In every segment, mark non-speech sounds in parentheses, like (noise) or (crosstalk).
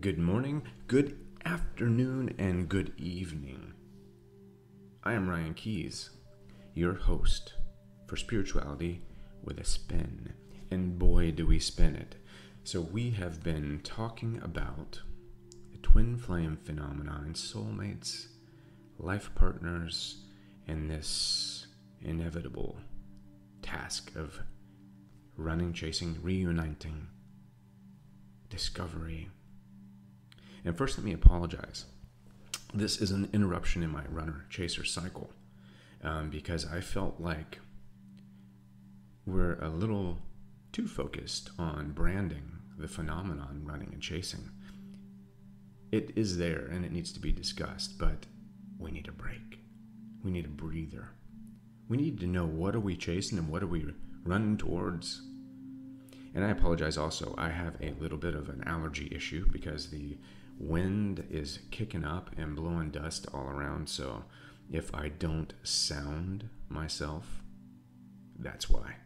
good morning, good afternoon, and good evening. I am Ryan Keys, your host for Spirituality with a Spin. And boy, do we spin it. So, we have been talking about the twin flame phenomenon, soulmates, life partners, and this inevitable task of running, chasing, reuniting, discovery and first, let me apologize. This is an interruption in my runner chaser cycle um, because I felt like we're a little too focused on branding the phenomenon running and chasing. It is there and it needs to be discussed, but we need a break. We need a breather. We need to know what are we chasing and what are we running towards. And I apologize also. I have a little bit of an allergy issue because the wind is kicking up and blowing dust all around. So if I don't sound myself, that's why.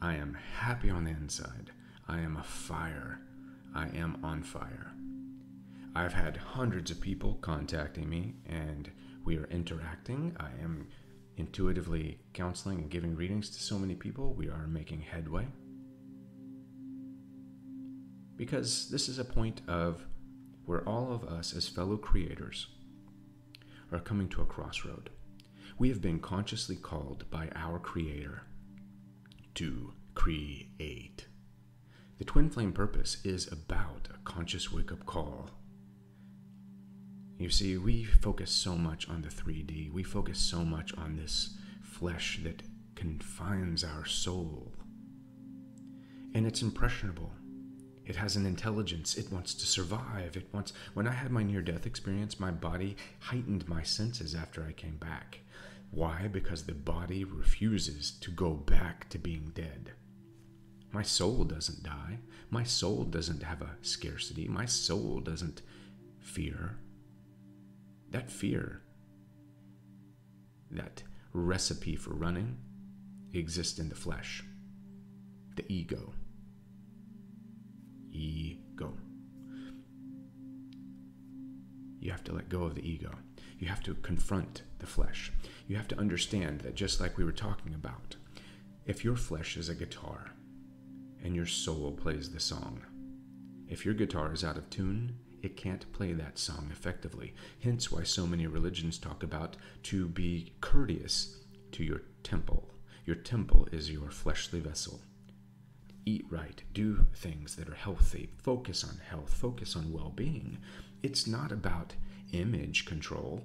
I am happy on the inside. I am a fire. I am on fire. I've had hundreds of people contacting me and we are interacting. I am intuitively counseling and giving readings to so many people. We are making headway. Because this is a point of where all of us as fellow creators are coming to a crossroad. We have been consciously called by our Creator to create. The twin flame purpose is about a conscious wake up call. You see, we focus so much on the 3D, we focus so much on this flesh that confines our soul. And it's impressionable. It has an intelligence. It wants to survive. It wants. When I had my near death experience, my body heightened my senses after I came back. Why? Because the body refuses to go back to being dead. My soul doesn't die. My soul doesn't have a scarcity. My soul doesn't fear. That fear, that recipe for running, exists in the flesh, the ego ego. You have to let go of the ego. You have to confront the flesh. You have to understand that just like we were talking about, if your flesh is a guitar and your soul plays the song, if your guitar is out of tune, it can't play that song effectively. Hence why so many religions talk about to be courteous to your temple. Your temple is your fleshly vessel eat right, do things that are healthy, focus on health, focus on well being. It's not about image control,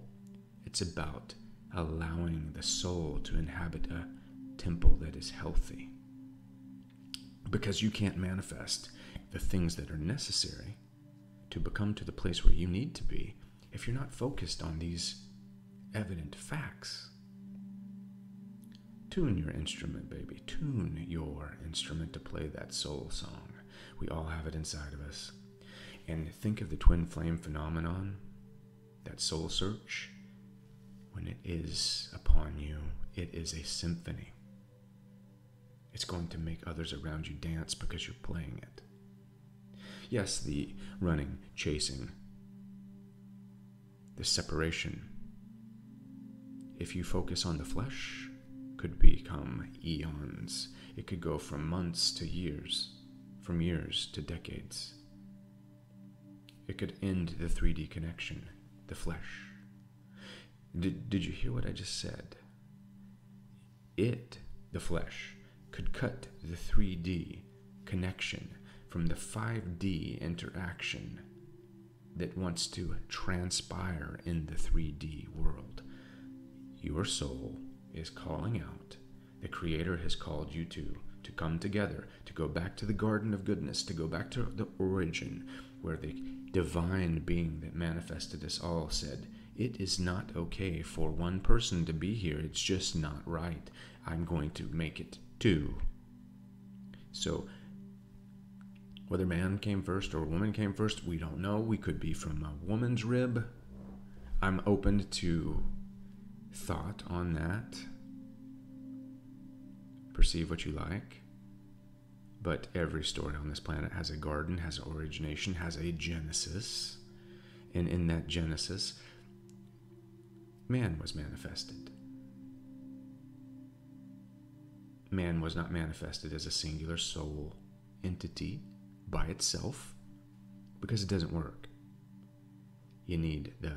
it's about allowing the soul to inhabit a temple that is healthy. Because you can't manifest the things that are necessary to become to the place where you need to be if you're not focused on these evident facts. Tune your instrument, baby. Tune your instrument to play that soul song. We all have it inside of us. And think of the twin flame phenomenon, that soul search. When it is upon you, it is a symphony. It's going to make others around you dance because you're playing it. Yes, the running, chasing, the separation. If you focus on the flesh, could become eons. It could go from months to years, from years to decades. It could end the 3D connection, the flesh. Did, did you hear what I just said? It, the flesh, could cut the 3D connection from the 5D interaction that wants to transpire in the 3D world. Your soul is calling out. The Creator has called you to to come together, to go back to the Garden of Goodness, to go back to the origin where the divine being that manifested us all said, It is not okay for one person to be here. It's just not right. I'm going to make it two. So, whether man came first or woman came first, we don't know. We could be from a woman's rib. I'm open to thought on that. Perceive what you like. But every story on this planet has a garden, has an origination, has a genesis. And in that genesis, man was manifested. Man was not manifested as a singular soul entity by itself because it doesn't work. You need the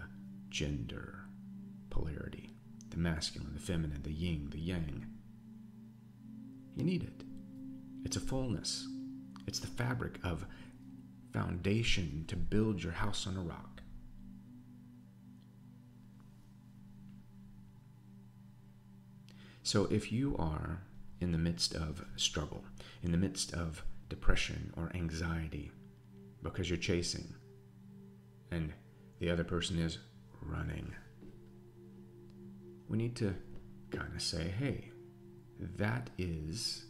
gender polarity the masculine, the feminine, the yin, the yang. You need it. It's a fullness, it's the fabric of foundation to build your house on a rock. So if you are in the midst of struggle, in the midst of depression or anxiety because you're chasing and the other person is running, we need to kind of say, hey, that is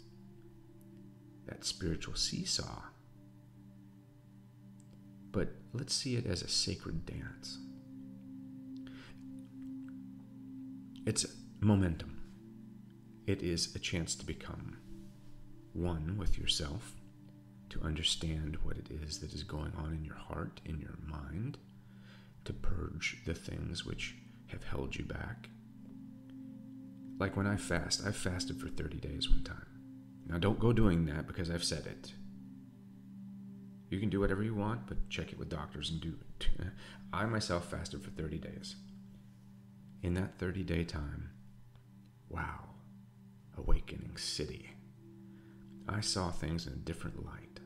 that spiritual seesaw. But let's see it as a sacred dance. It's momentum. It is a chance to become one with yourself, to understand what it is that is going on in your heart, in your mind, to purge the things which have held you back. Like when I fast, I fasted for 30 days one time. Now, don't go doing that because I've said it. You can do whatever you want, but check it with doctors and do it. (laughs) I myself fasted for 30 days. In that 30 day time, wow, awakening city. I saw things in a different light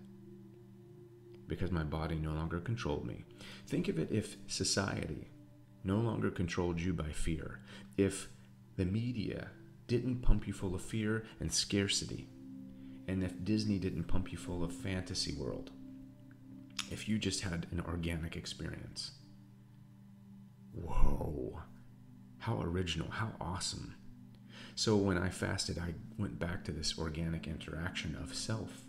because my body no longer controlled me. Think of it if society no longer controlled you by fear, if the media didn't pump you full of fear and scarcity, and if Disney didn't pump you full of fantasy world, if you just had an organic experience. Whoa, how original, how awesome. So when I fasted, I went back to this organic interaction of self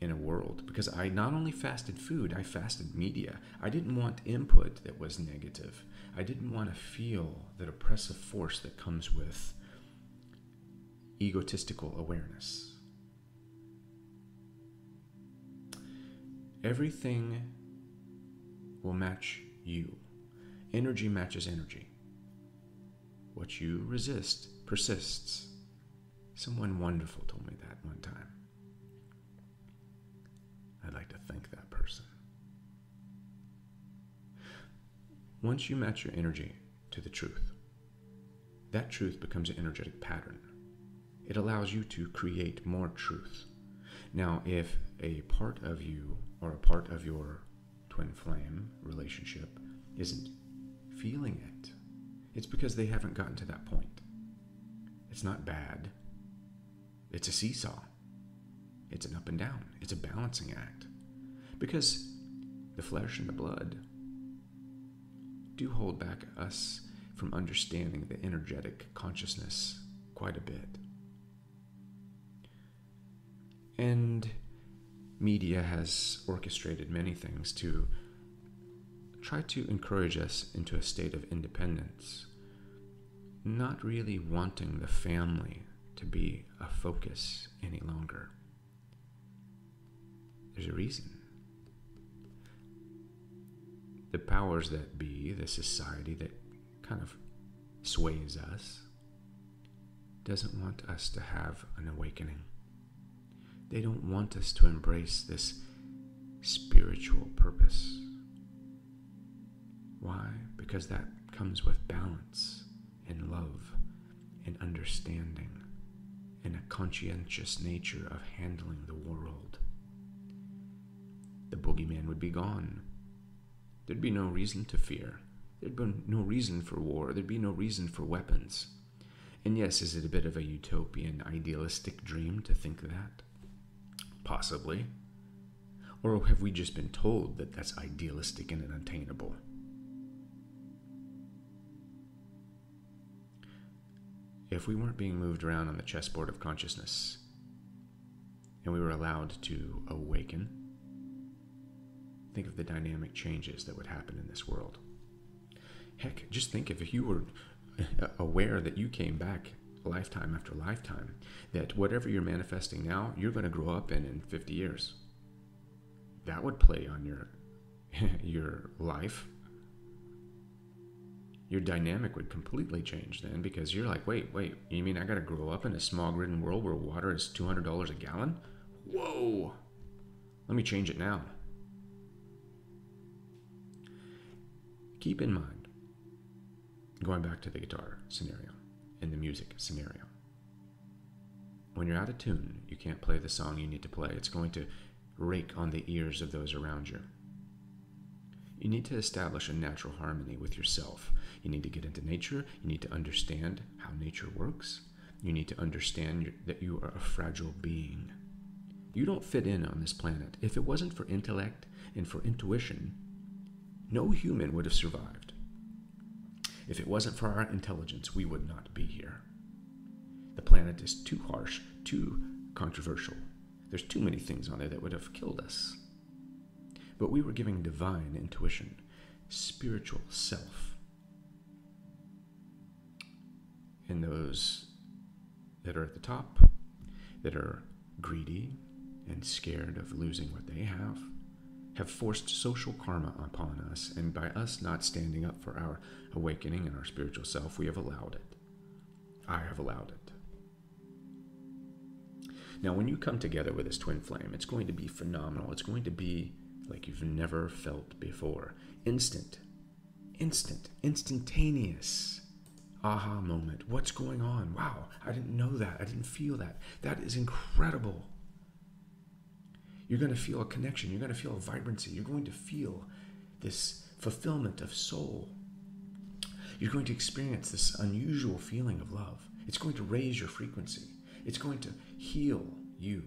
in a world because I not only fasted food, I fasted media. I didn't want input that was negative. I didn't want to feel that oppressive force that comes with egotistical awareness. Everything will match you. Energy matches energy. What you resist persists. Someone wonderful told me that one time. I'd like to thank that person. Once you match your energy to the truth, that truth becomes an energetic pattern. It allows you to create more truth. Now, if a part of you or a part of your twin flame relationship isn't feeling it, it's because they haven't gotten to that point. It's not bad. It's a seesaw. It's an up and down. It's a balancing act. Because the flesh and the blood do hold back us from understanding the energetic consciousness quite a bit. And media has orchestrated many things to try to encourage us into a state of independence not really wanting the family to be a focus any longer. There's a reason. The powers that be, the society that kind of sways us, doesn't want us to have an awakening. They don't want us to embrace this spiritual purpose. Why? Because that comes with balance and love and understanding and a conscientious nature of handling the world. The boogeyman would be gone. There'd be no reason to fear. There'd be no reason for war. There'd be no reason for weapons. And yes, is it a bit of a utopian, idealistic dream to think that? Possibly. Or have we just been told that that's idealistic and unattainable? if we weren't being moved around on the chessboard of consciousness and we were allowed to awaken, think of the dynamic changes that would happen in this world. Heck, just think if you were (laughs) aware that you came back lifetime after lifetime that whatever you're manifesting now, you're going to grow up in in 50 years. That would play on your (laughs) your life. Your dynamic would completely change then because you're like, wait, wait, you mean I got to grow up in a smog ridden world where water is $200 a gallon? Whoa! Let me change it now. Keep in mind, going back to the guitar scenario and the music scenario, when you're out of tune, you can't play the song you need to play. It's going to rake on the ears of those around you. You need to establish a natural harmony with yourself. You need to get into nature. You need to understand how nature works. You need to understand that you are a fragile being. You don't fit in on this planet. If it wasn't for intellect and for intuition, no human would have survived. If it wasn't for our intelligence, we would not be here. The planet is too harsh, too controversial. There's too many things on there that would have killed us. But we were giving divine intuition, spiritual self. And those that are at the top, that are greedy and scared of losing what they have, have forced social karma upon us, and by us not standing up for our awakening and our spiritual self, we have allowed it. I have allowed it. Now, when you come together with this twin flame, it's going to be phenomenal. It's going to be like you've never felt before. Instant, instant, instantaneous aha moment. What's going on? Wow, I didn't know that. I didn't feel that. That is incredible. You're going to feel a connection. You're going to feel a vibrancy. You're going to feel this fulfillment of soul. You're going to experience this unusual feeling of love. It's going to raise your frequency. It's going to heal you.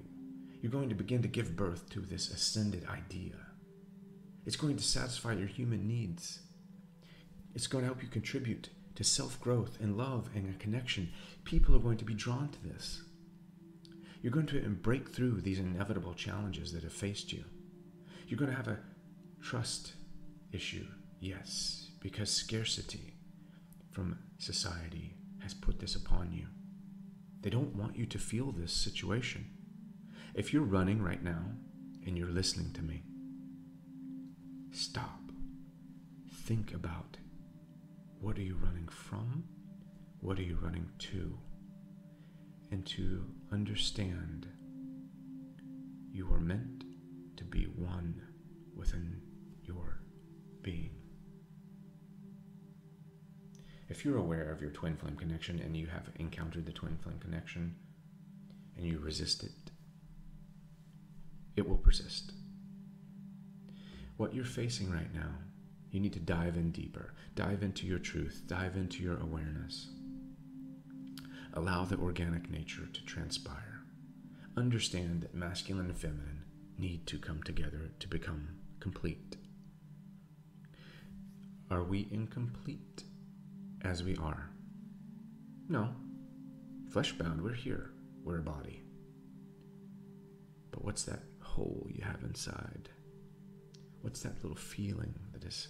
You're going to begin to give birth to this ascended idea. It's going to satisfy your human needs. It's going to help you contribute to self growth and love and a connection. People are going to be drawn to this. You're going to break through these inevitable challenges that have faced you. You're going to have a trust issue, yes, because scarcity from society has put this upon you. They don't want you to feel this situation. If you're running right now and you're listening to me, stop. Think about what are you running from? What are you running to? And to understand you are meant to be one within your being. If you're aware of your twin flame connection and you have encountered the twin flame connection and you resist it, it will persist. What you're facing right now, you need to dive in deeper. Dive into your truth. Dive into your awareness. Allow the organic nature to transpire. Understand that masculine and feminine need to come together to become complete. Are we incomplete as we are? No. Flesh bound, we're here. We're a body. But what's that hole you have inside? What's that little feeling that is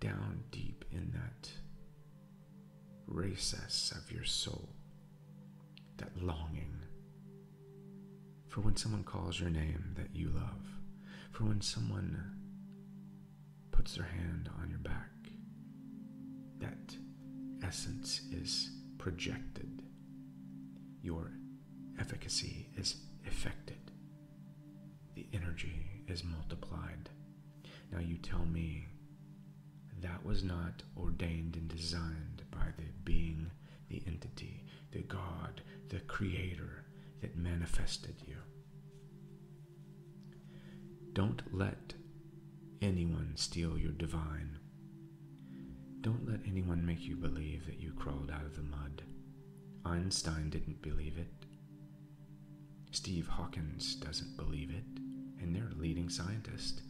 down deep in that recess of your soul? That longing for when someone calls your name that you love, for when someone puts their hand on your back, that essence is projected, your efficacy is effected, the energy is multiplied. Now you tell me that was not ordained and designed by the being, the entity, the God, the Creator that manifested you. Don't let anyone steal your divine. Don't let anyone make you believe that you crawled out of the mud. Einstein didn't believe it. Steve Hawkins doesn't believe it, and they're a leading scientist.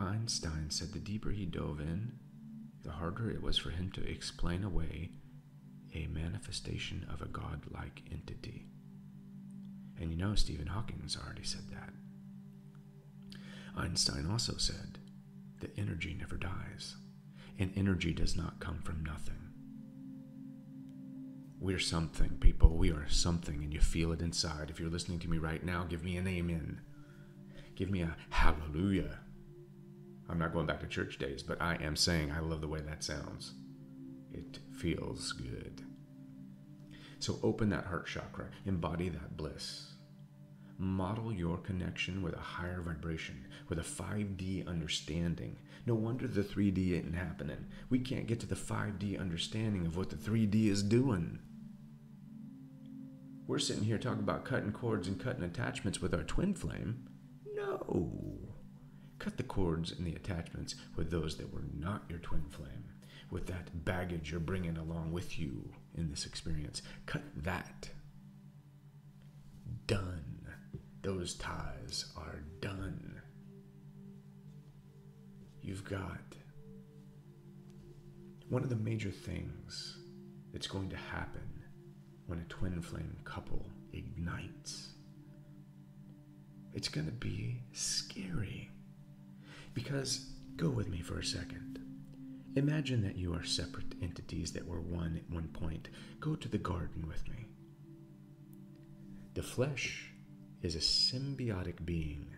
Einstein said the deeper he dove in, the harder it was for him to explain away a manifestation of a godlike entity. And you know, Stephen Hawkins already said that. Einstein also said that energy never dies, and energy does not come from nothing. We're something, people. We are something, and you feel it inside. If you're listening to me right now, give me an amen. Give me a hallelujah. I'm not going back to church days, but I am saying I love the way that sounds. It feels good. So open that heart chakra, embody that bliss. Model your connection with a higher vibration, with a 5D understanding. No wonder the 3D isn't happening. We can't get to the 5D understanding of what the 3D is doing. We're sitting here talking about cutting cords and cutting attachments with our twin flame. No. Cut the cords and the attachments with those that were not your twin flame, with that baggage you're bringing along with you in this experience. Cut that. Done. Those ties are done. You've got one of the major things that's going to happen when a twin flame couple ignites. It's going to be scary. Because, go with me for a second. Imagine that you are separate entities that were one at one point. Go to the garden with me. The flesh is a symbiotic being.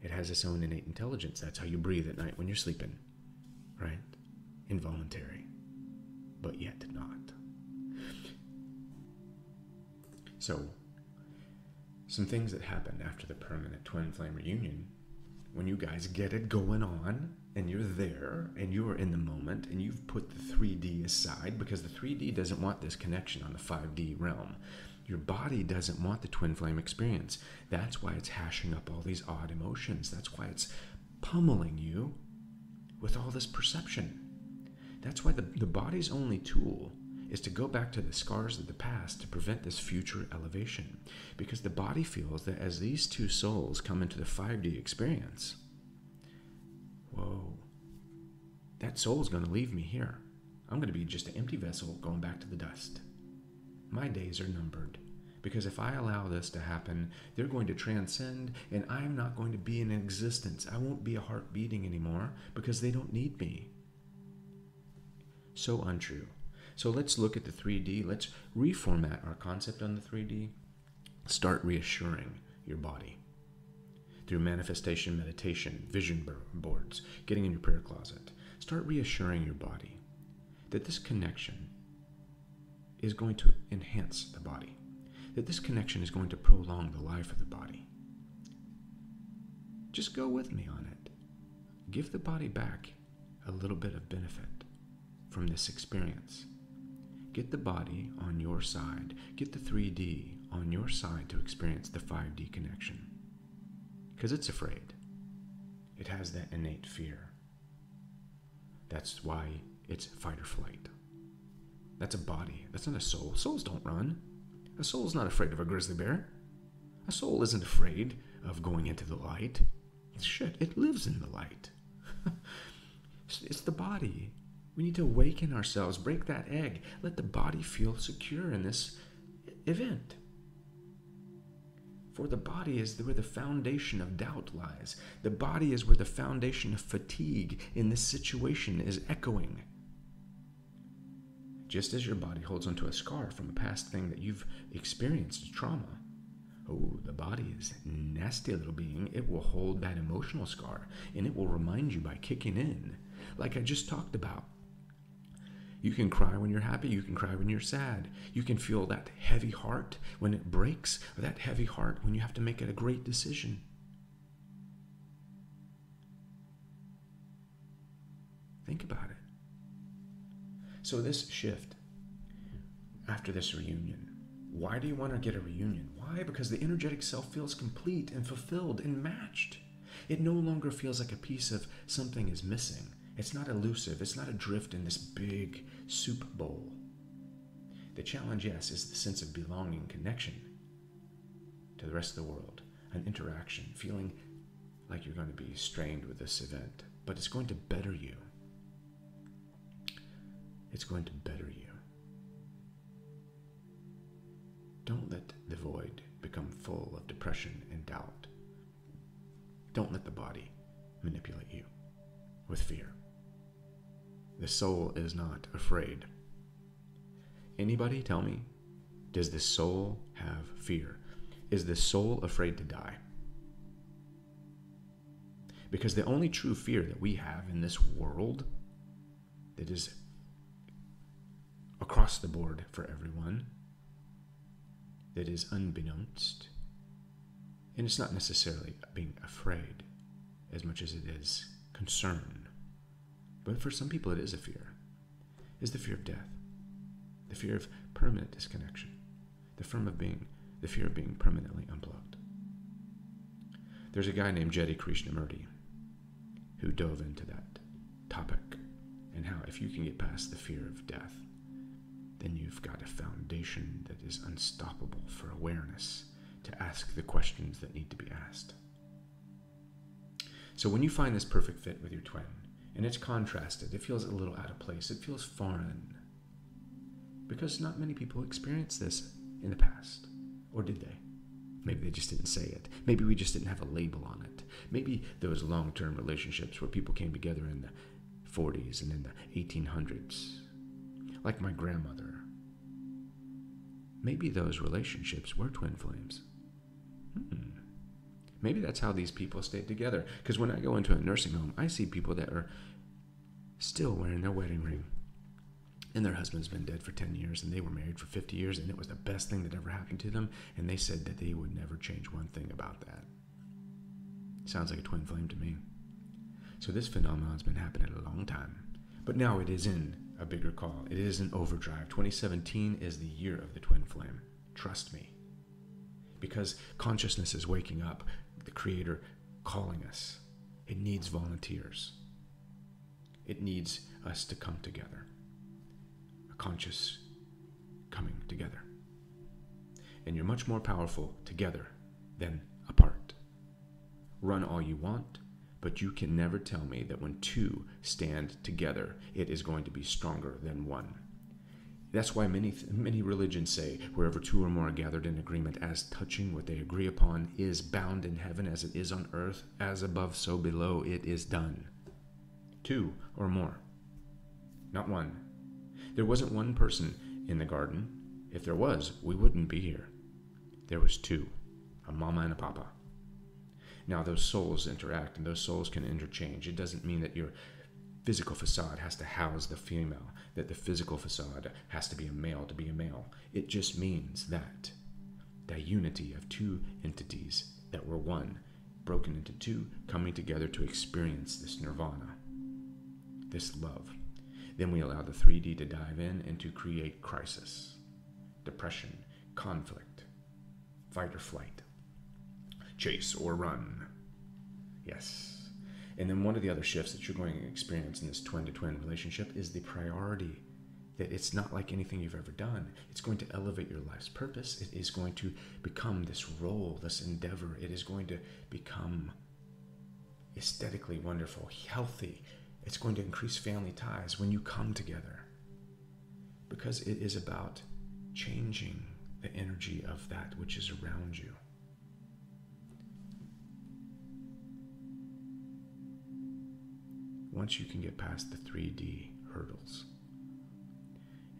It has its own innate intelligence. That's how you breathe at night when you're sleeping, right? Involuntary, but yet not. So, some things that happened after the permanent twin flame reunion when you guys get it going on and you're there and you are in the moment and you've put the 3D aside because the 3D doesn't want this connection on the 5D realm. Your body doesn't want the twin flame experience. That's why it's hashing up all these odd emotions. That's why it's pummeling you with all this perception. That's why the, the body's only tool is to go back to the scars of the past to prevent this future elevation. Because the body feels that as these two souls come into the 5D experience, whoa, that soul is going to leave me here. I'm going to be just an empty vessel going back to the dust. My days are numbered. Because if I allow this to happen, they're going to transcend, and I'm not going to be in existence. I won't be a heart beating anymore because they don't need me. So untrue. So let's look at the 3D. Let's reformat our concept on the 3D. Start reassuring your body through manifestation meditation, vision boards, getting in your prayer closet. Start reassuring your body that this connection is going to enhance the body, that this connection is going to prolong the life of the body. Just go with me on it. Give the body back a little bit of benefit from this experience. Get the body on your side. Get the 3D on your side to experience the 5D connection. Because it's afraid. It has that innate fear. That's why it's fight or flight. That's a body. That's not a soul. Souls don't run. A soul is not afraid of a grizzly bear. A soul isn't afraid of going into the light. Shit, it lives in the light. (laughs) it's the body we need to awaken ourselves, break that egg, let the body feel secure in this event. For the body is where the foundation of doubt lies. The body is where the foundation of fatigue in this situation is echoing. Just as your body holds onto a scar from a past thing that you've experienced, trauma. Oh, the body is nasty little being. It will hold that emotional scar and it will remind you by kicking in, like I just talked about. You can cry when you're happy. You can cry when you're sad. You can feel that heavy heart when it breaks, or that heavy heart when you have to make a great decision. Think about it. So, this shift after this reunion, why do you want to get a reunion? Why? Because the energetic self feels complete and fulfilled and matched. It no longer feels like a piece of something is missing. It's not elusive, it's not adrift in this big soup bowl. The challenge, yes, is the sense of belonging, connection to the rest of the world, an interaction, feeling like you're going to be strained with this event, but it's going to better you. It's going to better you. Don't let the void become full of depression and doubt. Don't let the body manipulate you with fear. The soul is not afraid. Anybody tell me, does the soul have fear? Is the soul afraid to die? Because the only true fear that we have in this world that is across the board for everyone, that is unbeknownst, and it's not necessarily being afraid as much as it is concern. But for some people, it is a fear, is the fear of death, the fear of permanent disconnection, the fear of being, the fear of being permanently unplugged. There's a guy named Jiddu Krishnamurti who dove into that topic and how if you can get past the fear of death, then you've got a foundation that is unstoppable for awareness to ask the questions that need to be asked. So when you find this perfect fit with your twin, and it's contrasted, it feels a little out of place, it feels foreign. Because not many people experienced this in the past. Or did they? Maybe they just didn't say it. Maybe we just didn't have a label on it. Maybe those long term relationships where people came together in the 40s and in the 1800s, like my grandmother. Maybe those relationships were twin flames. Hmm. Maybe that's how these people stayed together. Because when I go into a nursing home, I see people that are still wearing their wedding ring. And their husband's been dead for 10 years, and they were married for 50 years, and it was the best thing that ever happened to them. And they said that they would never change one thing about that. Sounds like a twin flame to me. So this phenomenon's been happening a long time. But now it is in a bigger call. It is in overdrive. 2017 is the year of the twin flame. Trust me. Because consciousness is waking up, the Creator calling us. It needs volunteers. It needs us to come together. A conscious coming together. And you're much more powerful together than apart. Run all you want, but you can never tell me that when two stand together, it is going to be stronger than one. That's why many many religions say, wherever two or more are gathered in agreement as touching what they agree upon is bound in heaven as it is on earth, as above so below it is done. Two or more. Not one. There wasn't one person in the garden. If there was, we wouldn't be here. There was two, a mama and a papa. Now those souls interact and those souls can interchange. It doesn't mean that your physical facade has to house the female, that the physical facade has to be a male to be a male. It just means that the unity of two entities that were one, broken into two, coming together to experience this nirvana, this love. Then we allow the 3D to dive in and to create crisis, depression, conflict, fight or flight, chase or run. Yes. And then one of the other shifts that you're going to experience in this twin to twin relationship is the priority. That it's not like anything you've ever done. It's going to elevate your life's purpose. It is going to become this role, this endeavor. It is going to become aesthetically wonderful, healthy. It's going to increase family ties when you come together. Because it is about changing the energy of that which is around you. Once you can get past the 3D hurdles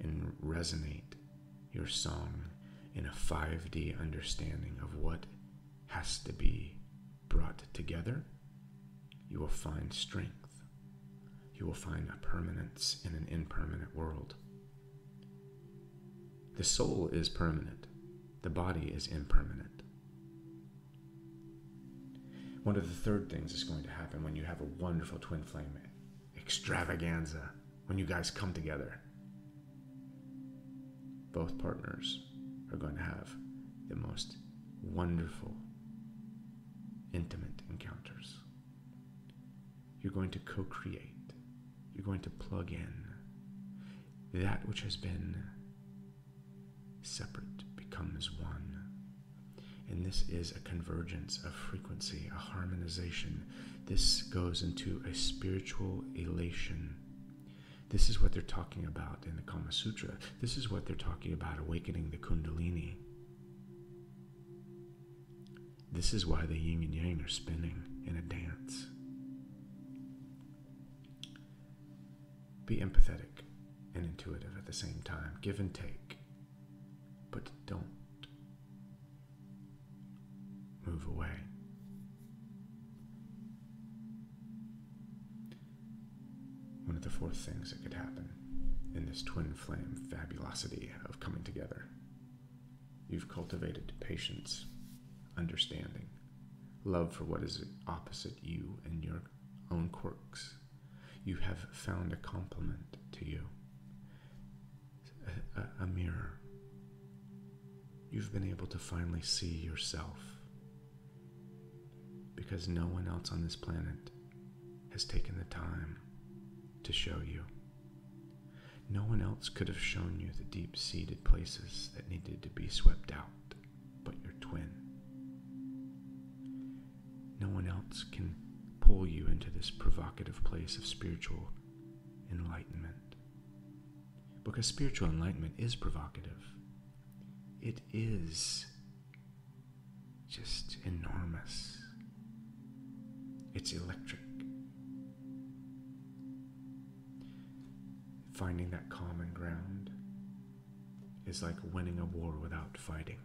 and resonate your song in a 5D understanding of what has to be brought together, you will find strength. You will find a permanence in an impermanent world. The soul is permanent, the body is impermanent. One of the third things is going to happen when you have a wonderful twin flame extravaganza, when you guys come together. Both partners are going to have the most wonderful, intimate encounters. You're going to co create, you're going to plug in. That which has been separate becomes one. And this is a convergence of frequency, a harmonization. This goes into a spiritual elation. This is what they're talking about in the Kama Sutra. This is what they're talking about awakening the Kundalini. This is why the yin and yang are spinning in a dance. Be empathetic. and intuitive at the same time, give and take. But don't move away. One of the fourth things that could happen in this twin flame fabulosity of coming together. You've cultivated patience, understanding, love for what is opposite you and your own quirks. You have found a complement to you, a, a, a mirror. You've been able to finally see yourself because no one else on this planet has taken the time to show you. No one else could have shown you the deep seated places that needed to be swept out but your twin. No one else can pull you into this provocative place of spiritual enlightenment. Because spiritual enlightenment is provocative, it is just enormous, it's electric. Finding that common ground is like winning a war without fighting.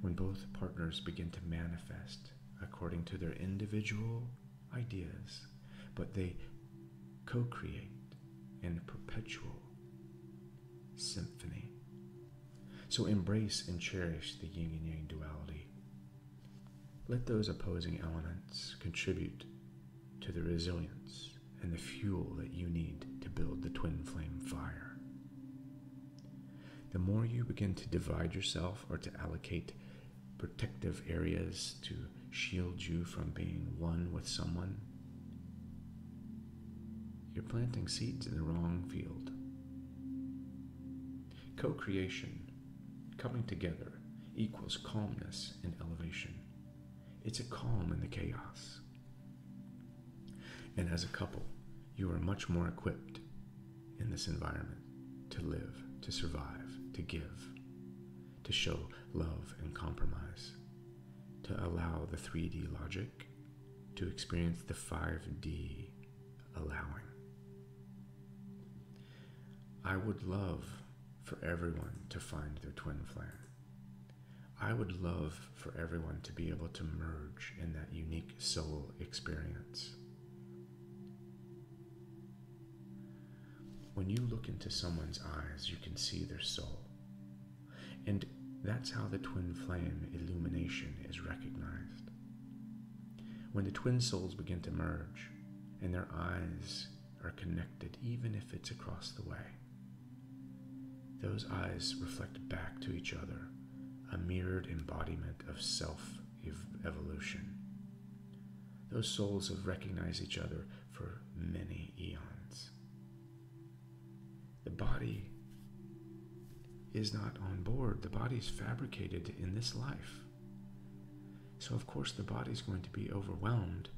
When both partners begin to manifest according to their individual ideas, but they co create in perpetual symphony. So embrace and cherish the yin and yang duality. Let those opposing elements contribute to the resilience and the fuel that you need to build the twin flame fire. The more you begin to divide yourself or to allocate protective areas to shield you from being one with someone, you're planting seeds in the wrong field. Co creation, coming together, equals calmness and elevation. It's a calm in the chaos. And as a couple, you are much more equipped in this environment to live, to survive, to give, to show love and compromise, to allow the 3D logic to experience the 5D allowing. I would love for everyone to find their twin flame. I would love for everyone to be able to merge in that unique soul experience. When you look into someone's eyes, you can see their soul. And that's how the twin flame illumination is recognized. When the twin souls begin to merge and their eyes are connected, even if it's across the way, those eyes reflect back to each other a mirrored embodiment of self evolution. Those souls have recognized each other for many eons. The body is not on board. The body is fabricated in this life. So, of course, the body is going to be overwhelmed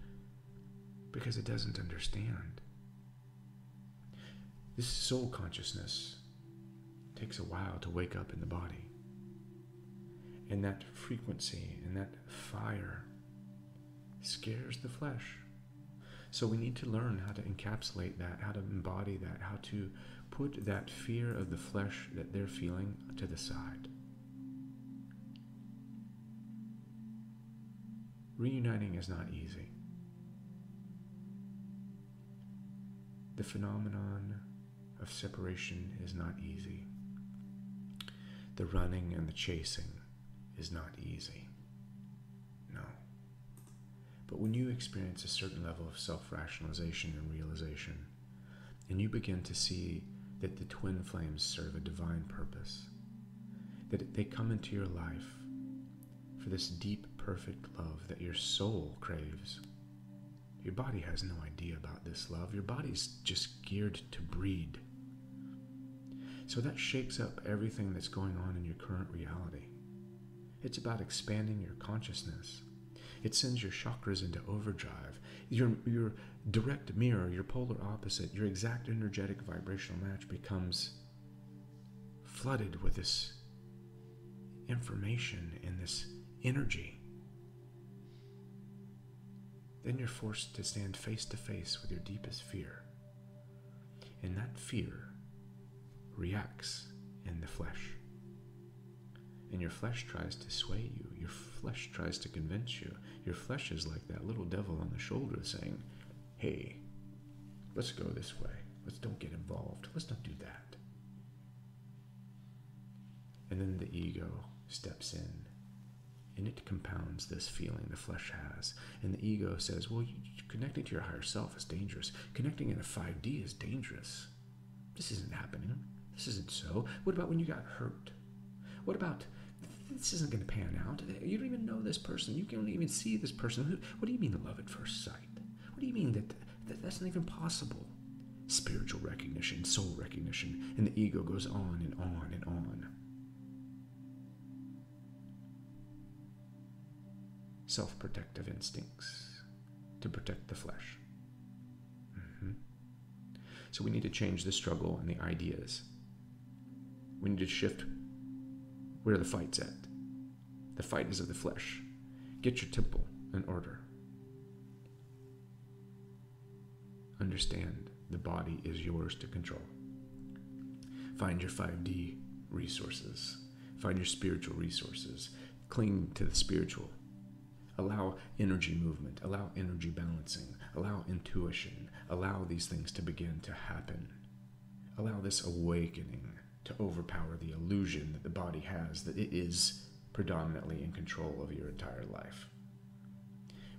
because it doesn't understand. This soul consciousness takes a while to wake up in the body. And that frequency and that fire scares the flesh. So we need to learn how to encapsulate that, how to embody that, how to put that fear of the flesh that they're feeling to the side. Reuniting is not easy. The phenomenon of separation is not easy. The running and the chasing is not easy. No. But when you experience a certain level of self rationalization and realization, and you begin to see that the twin flames serve a divine purpose, that they come into your life for this deep, perfect love that your soul craves. Your body has no idea about this love. Your body's just geared to breed. So that shakes up everything that's going on in your current reality. It's about expanding your consciousness. It sends your chakras into overdrive. Your, your direct mirror, your polar opposite, your exact energetic vibrational match becomes flooded with this information and this energy. Then you're forced to stand face to face with your deepest fear. And that fear reacts in the flesh. And your flesh tries to sway you. Your flesh tries to convince you. Your flesh is like that little devil on the shoulder saying, Hey, let's go this way. Let's don't get involved. Let's not do that. And then the ego steps in and it compounds this feeling the flesh has. And the ego says, well, connecting to your higher self is dangerous. Connecting in a 5D is dangerous. This isn't happening. This isn't so. What about when you got hurt? What about this isn't going to pan out? You don't even know this person. You can't even see this person. What do you mean love at first sight? What do you mean that, that that's not even possible? Spiritual recognition, soul recognition, and the ego goes on and on and on. self protective instincts to protect the flesh. Mm-hmm. So we need to change the struggle and the ideas. We need to shift where the fight's at. The fight is of the flesh. Get your temple in order. Understand the body is yours to control. Find your 5D resources. Find your spiritual resources. Cling to the spiritual Allow energy movement, allow energy balancing, allow intuition, allow these things to begin to happen. Allow this awakening to overpower the illusion that the body has that it is predominantly in control of your entire life.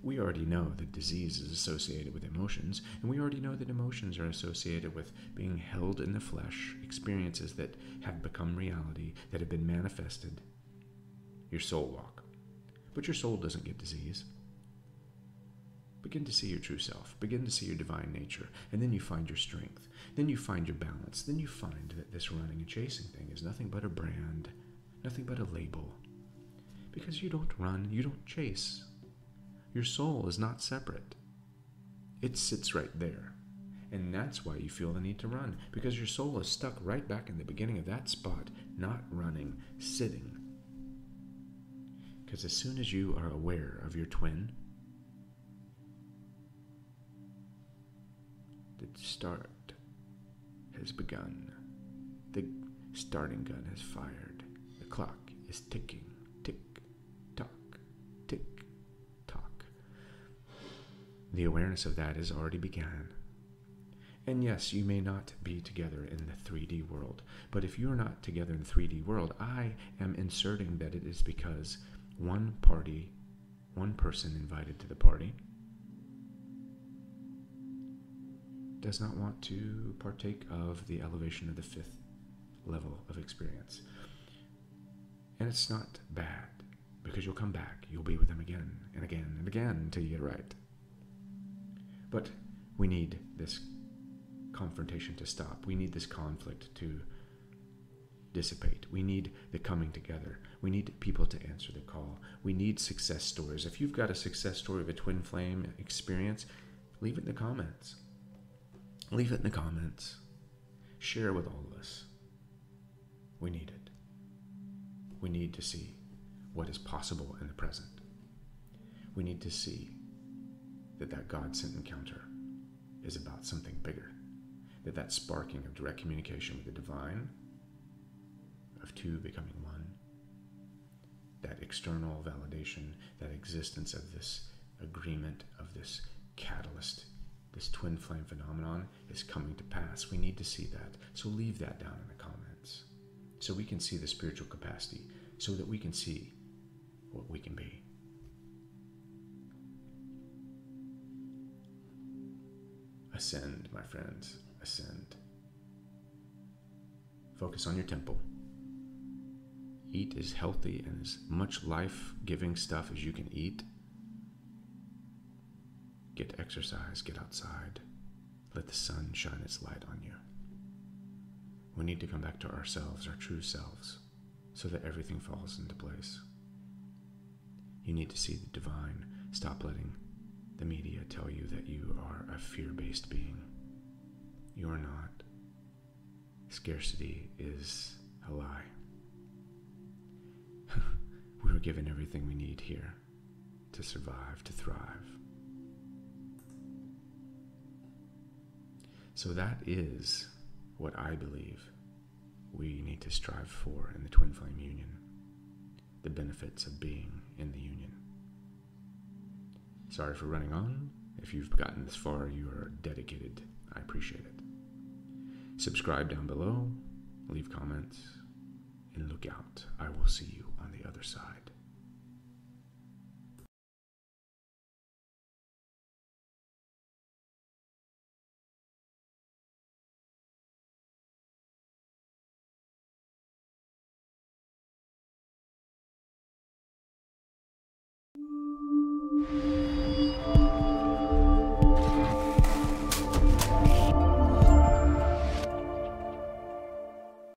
We already know that disease is associated with emotions, and we already know that emotions are associated with being held in the flesh, experiences that have become reality, that have been manifested. Your soul walk but your soul doesn't get disease. Begin to see your true self. Begin to see your divine nature. And then you find your strength. Then you find your balance. Then you find that this running and chasing thing is nothing but a brand, nothing but a label. Because you don't run, you don't chase. Your soul is not separate, it sits right there. And that's why you feel the need to run, because your soul is stuck right back in the beginning of that spot, not running, sitting, because as soon as you are aware of your twin, the start has begun. The starting gun has fired. The clock is ticking. The awareness of that has already begun. And yes, you may not be together in the 3D world, but if you're not together in the 3D world, I am inserting that it is because one party, one person invited to the party, does not want to partake of the elevation of the fifth level of experience. And it's not bad because you'll come back. You'll be with them again and again and again until you get it right. But we need this confrontation to stop. We need this conflict to dissipate. We need the coming together. We need people to answer the call. We need success stories. If you've got a success story of a twin flame experience, leave it in the comments. Leave it in the comments. Share with all of us. We need it. We need to see what is possible in the present. We need to see that that God sent encounter is about something bigger. That that sparking of direct communication with the divine of two becoming one. That external validation, that existence of this agreement, of this catalyst, this twin flame phenomenon is coming to pass. We need to see that. So leave that down in the comments so we can see the spiritual capacity, so that we can see what we can be. Ascend, my friends, ascend. Focus on your temple eat as healthy and as much life giving stuff as you can eat. Get exercise, get outside, let the sun shine its light on you. We need to come back to ourselves, our true selves, so that everything falls into place. You need to see the divine. Stop letting the media tell you that you are a fear based being. You are not. Scarcity is a lie. (laughs) we were given everything we need here to survive, to thrive. So that is what I believe we need to strive for in the twin flame union, the benefits of being in the union. Sorry for running on. If you've gotten this far, you are dedicated. I appreciate it. Subscribe down below, leave comments, and look out. I will see you on the other side.